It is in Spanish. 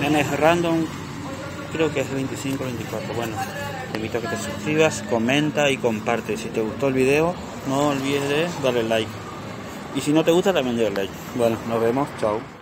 Nenes random, creo que es 25 24. Bueno, te invito a que te suscribas, comenta y comparte. Si te gustó el video, no olvides de darle like. Y si no te gusta, también dale like. Bueno, nos vemos. Chao.